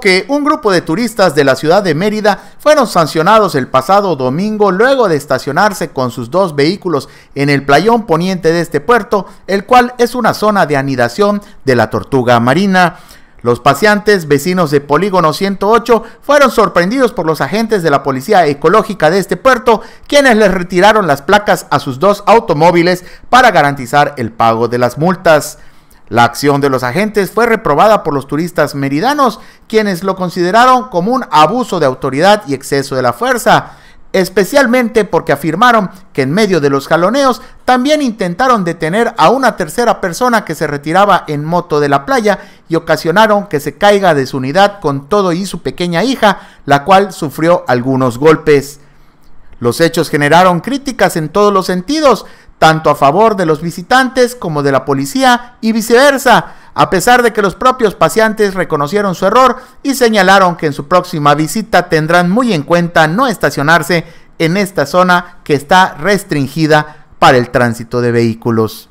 Que un grupo de turistas de la ciudad de Mérida fueron sancionados el pasado domingo luego de estacionarse con sus dos vehículos en el playón poniente de este puerto, el cual es una zona de anidación de la tortuga marina. Los paseantes, vecinos de Polígono 108, fueron sorprendidos por los agentes de la Policía Ecológica de este puerto, quienes les retiraron las placas a sus dos automóviles para garantizar el pago de las multas. La acción de los agentes fue reprobada por los turistas meridanos, quienes lo consideraron como un abuso de autoridad y exceso de la fuerza, especialmente porque afirmaron que en medio de los jaloneos también intentaron detener a una tercera persona que se retiraba en moto de la playa y ocasionaron que se caiga de su unidad con todo y su pequeña hija, la cual sufrió algunos golpes. Los hechos generaron críticas en todos los sentidos, tanto a favor de los visitantes como de la policía y viceversa, a pesar de que los propios paseantes reconocieron su error y señalaron que en su próxima visita tendrán muy en cuenta no estacionarse en esta zona que está restringida para el tránsito de vehículos.